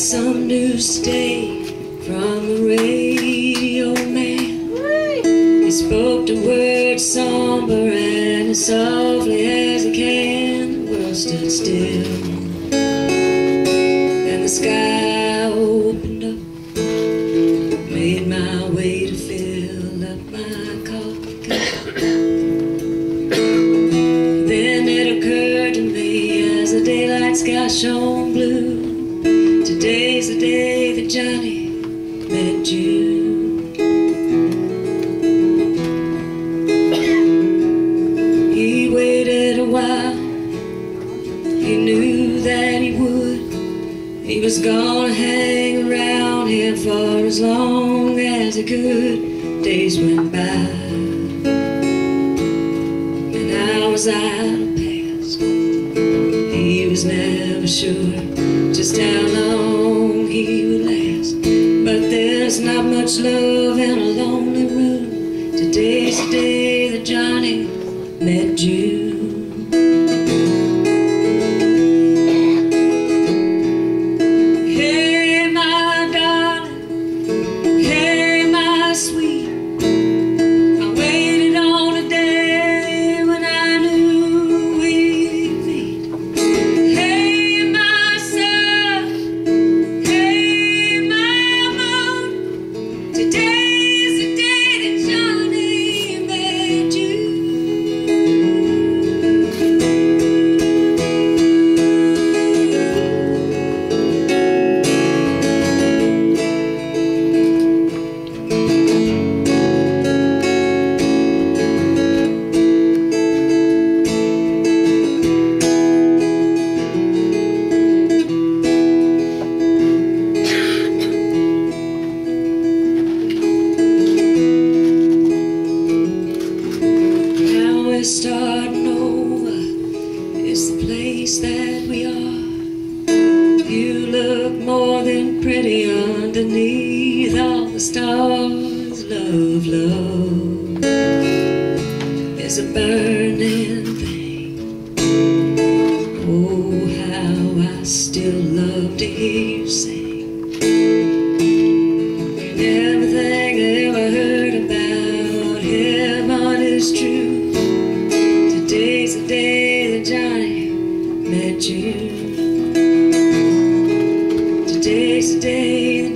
some news today from a radio man. He spoke the words somber and as softly as he can. The world stood still, and the sky opened up. Made my way to fill up my coffee cup. Then it occurred to me as the daylight sky shone blue. Today's the day that Johnny met June. He knew that he would. He was gonna hang around here for as long as he could. Days went by, and I was out of past. He was never sure just how long he would last. But there's not much love in a lonely room. Today's the day that Johnny met June. Place that we are. You look more than pretty underneath all the stars. Love, love is a burning thing. Oh, how I still love to hear you sing. Everything I ever heard about heaven is true. You. Today's the day